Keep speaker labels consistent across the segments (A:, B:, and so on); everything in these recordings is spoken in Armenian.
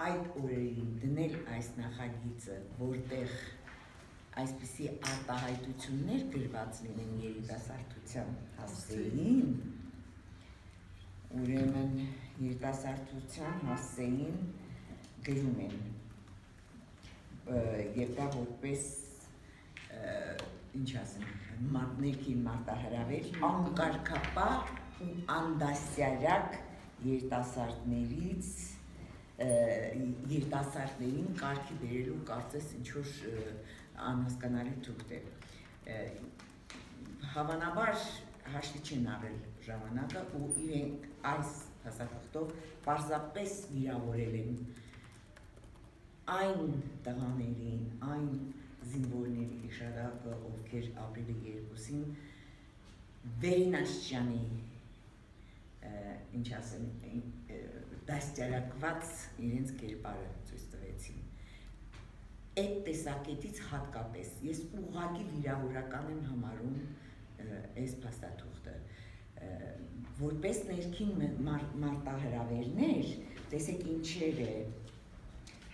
A: այդ օրերին դնել այս նախագիծը, որտեղ այսպիսի արտահայտություններ գրված լինեն երիտասարդության հասցեին, ուրեմն երիտասարդության հասցեին գրում են եւ դա որպես ինչ ասեմ, մատներքին մարտահրավեր անկարգապահ ու անդասյարակ երիտասարդներից երիտասարդներին կարգի բերելու կարծես ինչ որ անհասկանալի թուղթ է հավանաբար հաշվի չեն առել ժամանակը ու իրենք այս հասարակախտով պարզապես վիրավորել են այն տղաներին, այն զինվորների իշարակը, ովքեր ապրիլի երկուսին վերինաշճանի ինչ ասեմ, դաստիարակված իրենց կերպարը ցույց տվեցին։ Այդ տեսակետից հատկապես ես ուղղակի վիրավորական եմ համարում այս փաստաթուղթը որպես ներքին մարտահրավերներ, տեսեք ինչեր է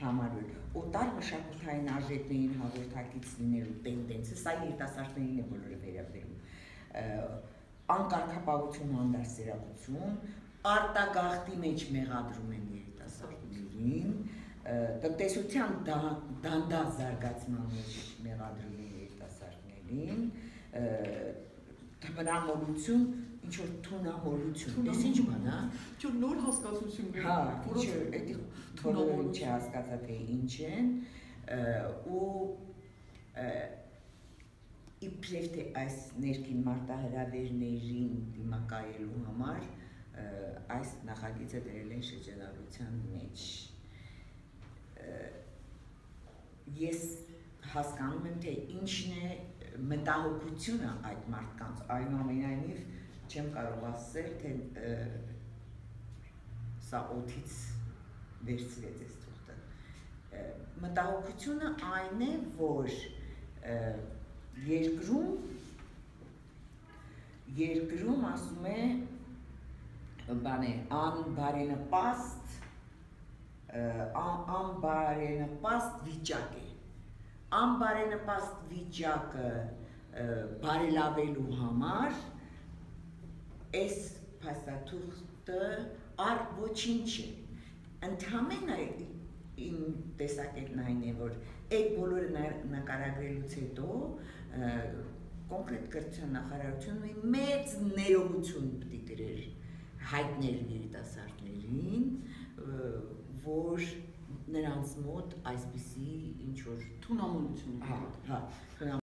A: համարվել։ Օտար մշակութային արժեքներին հաղորդակից լինելու տենդենսը, սա երիտասարդներին է բոլորը վերաբերում։ Անկարգապահություն, անդասերակցություն, արտագաղթի մեջ մեղադրում են երիտասարդներին, տնտեսության դանդաղ զարգացման մեջ մեղադրում են երիտասարդներին, թմրամոլություն, ինչ որ թունամոլություն, դες ինչ բան, հա։
B: Ինչ որ նոր հասկացություններ,
A: հա, որը էդի թունամոլություն չհասկացա թե ինչ են ու իբրև թե այս ներքին մարտահրավերներին դիմակայելու համար այս նախագիծը դրել են շրջանառության մեջ ես հասկանում եմ թե ինչն է մտահոգությունը այդ մարդկանց այնուամենայնիվ չեմ կարող ասել թե սա օթից վերցրեց այս թուղթը մտահոգությունը այն է որ երկրում երկրում ասում է բան է անբարենպաստ անբարենպաստ վիճակ է անբարենպաստ վիճակը բարելավելու համար այս փաստաթուղթը առ ոչինչ է ընդհանրապես իմ տեսակետն այն է որ այդ բոլորը նկարագրելուց հետո կոնկրետ կրթության նախարարությունը մեծ ներողություն պիտի գրեր հայտներ երիտասարդներին որ նրանց մոտ այսպիսի ինչ որ
B: թունամոլություն
A: հա հա